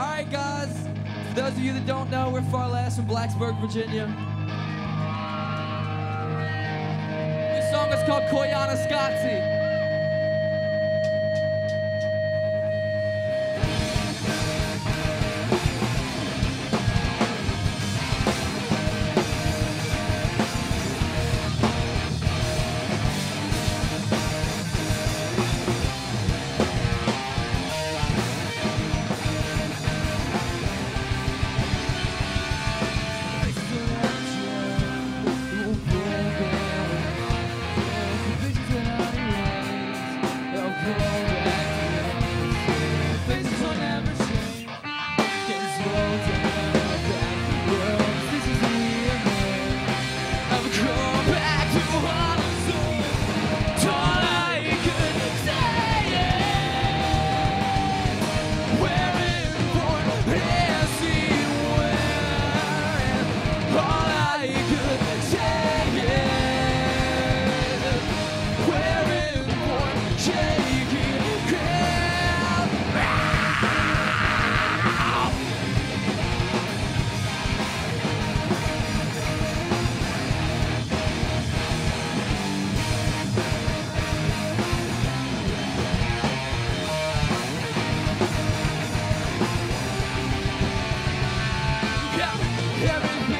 Alright, guys. For those of you that don't know, we're Far Less from Blacksburg, Virginia. This song is called Koyana Scotzi. What's